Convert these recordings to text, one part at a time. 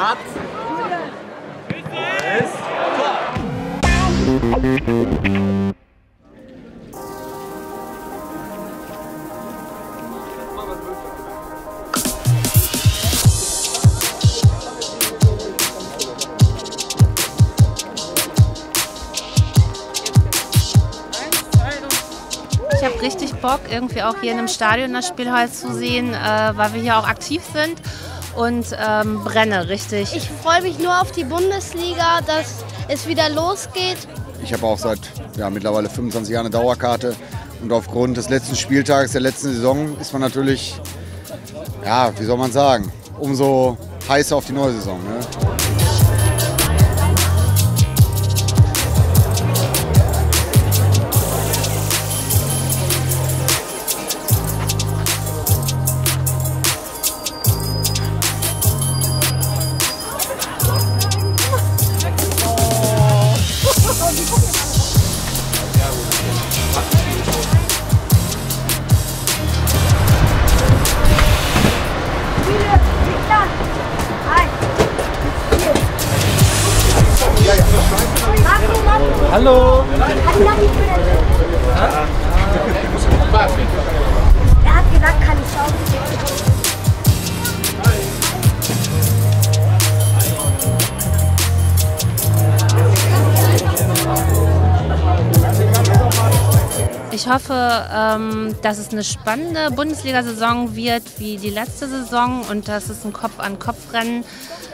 Matt. Ist Ich habe richtig Bock, irgendwie auch hier in einem Stadion das Spiel heute zu sehen, äh, weil wir hier auch aktiv sind und ähm, brenne richtig. Ich freue mich nur auf die Bundesliga, dass es wieder losgeht. Ich habe auch seit ja, mittlerweile 25 Jahren eine Dauerkarte und aufgrund des letzten Spieltages der letzten Saison ist man natürlich, ja, wie soll man sagen, umso heißer auf die neue Saison. Ne? Hallo. Er hat gesagt, kann ich schauen. Ich hoffe, ähm, dass es eine spannende Bundesliga-Saison wird wie die letzte Saison und dass es ein Kopf-an-Kopf-Rennen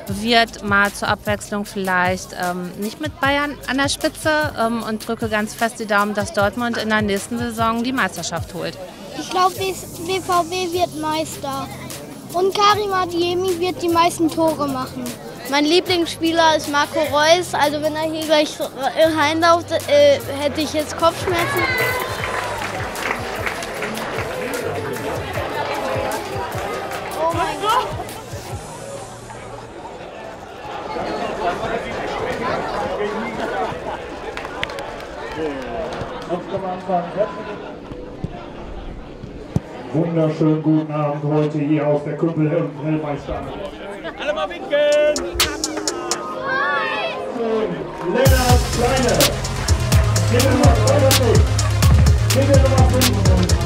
wird, mal zur Abwechslung vielleicht ähm, nicht mit Bayern an der Spitze ähm, und drücke ganz fest die Daumen, dass Dortmund in der nächsten Saison die Meisterschaft holt. Ich glaube, BVB wird Meister. Und Karim Adiemi wird die meisten Tore machen. Mein Lieblingsspieler ist Marco Reus. Also wenn er hier gleich reinläuft, äh, hätte ich jetzt Kopfschmerzen. Wunderschönen guten Abend heute hier aus der Kuppel im Hellmeister. Alle mal winken. Lennart Kleine. Bitte Nummer 2 Bitte Nummer 5.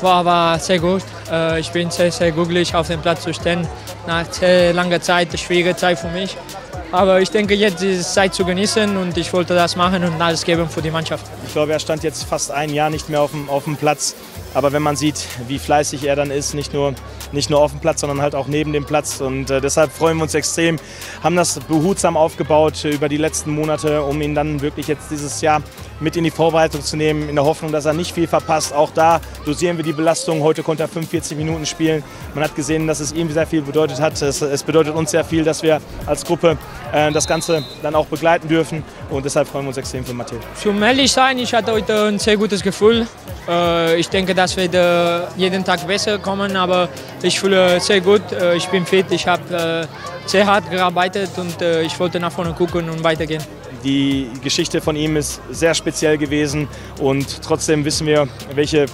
War aber sehr gut. Äh, Ich bin sehr, sehr glücklich, auf dem Platz zu stehen. Nach sehr langer Zeit, eine schwierige Zeit für mich. Aber ich denke, jetzt ist es Zeit zu genießen und ich wollte das machen und alles geben für die Mannschaft. Ich glaube, er stand jetzt fast ein Jahr nicht mehr auf dem, auf dem Platz. Aber wenn man sieht, wie fleißig er dann ist, nicht nur, nicht nur auf dem Platz, sondern halt auch neben dem Platz. Und äh, deshalb freuen wir uns extrem, haben das behutsam aufgebaut über die letzten Monate, um ihn dann wirklich jetzt dieses Jahr mit in die Vorbereitung zu nehmen, in der Hoffnung, dass er nicht viel verpasst. Auch da dosieren wir die Belastung. Heute konnte er 45 Minuten spielen. Man hat gesehen, dass es ihm sehr viel bedeutet hat. Es, es bedeutet uns sehr viel, dass wir als Gruppe äh, das Ganze dann auch begleiten dürfen. Und deshalb freuen wir uns extrem für Matteo. Zum ehrlich sein, ich hatte heute ein sehr gutes Gefühl. Äh, ich denke, dass wir jeden Tag besser kommen, aber ich fühle sehr gut. Äh, ich bin fit, ich habe äh, sehr hart gearbeitet und ich wollte nach vorne gucken und weitergehen. Die Geschichte von ihm ist sehr speziell gewesen und trotzdem wissen wir, welche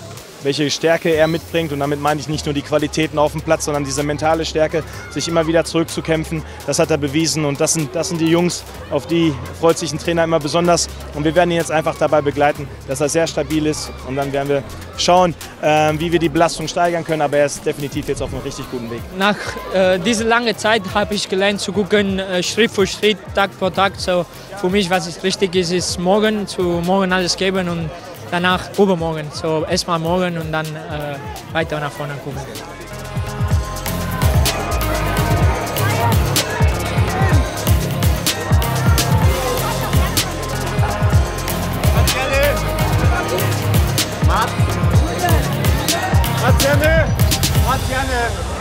welche Stärke er mitbringt. Und damit meine ich nicht nur die Qualitäten auf dem Platz, sondern diese mentale Stärke, sich immer wieder zurückzukämpfen. Das hat er bewiesen und das sind, das sind die Jungs, auf die freut sich ein Trainer immer besonders. Und wir werden ihn jetzt einfach dabei begleiten, dass er sehr stabil ist. Und dann werden wir schauen, äh, wie wir die Belastung steigern können. Aber er ist definitiv jetzt auf einem richtig guten Weg. Nach äh, dieser langen Zeit habe ich gelernt zu gucken, äh, Schritt für Schritt, Tag für Tag. So für mich, was richtig ist, ist morgen zu morgen alles geben und danach übermorgen. So erstmal morgen und dann äh, weiter nach vorne gucken. Mal her!